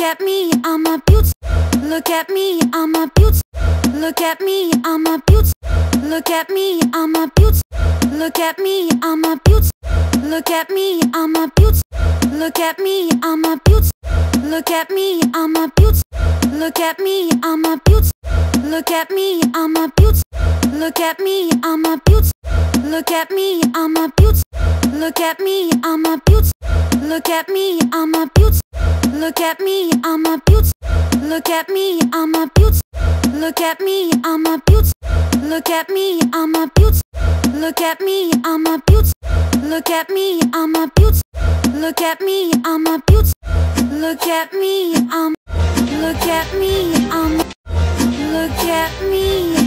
at me, I'm a beaut. Look at me, I'm a beaut. Look at me, I'm a beaut. Look at me, I'm a beaut. Look at me, I'm a beaut. Look at me, I'm a beaut. Look at me, I'm a beaut. Look at me, I'm a beaut. Look at me, I'm a beaut. Look at me, I'm a beaut. Look at me, I'm a beaut. Look at me, I'm a beaut. Look at me, I'm a beaut. Look at me, I'm a beaut. Look at me, I'm a beaut. Look at me, I'm a beaut. Look at me, I'm a beaut. Look at me, I'm a beaut. Look at me, I'm a beaut. Look at me, I'm a beaut. Look at me, I'm a beaut. Look at me, I'm. Look at me, I'm. Look at me,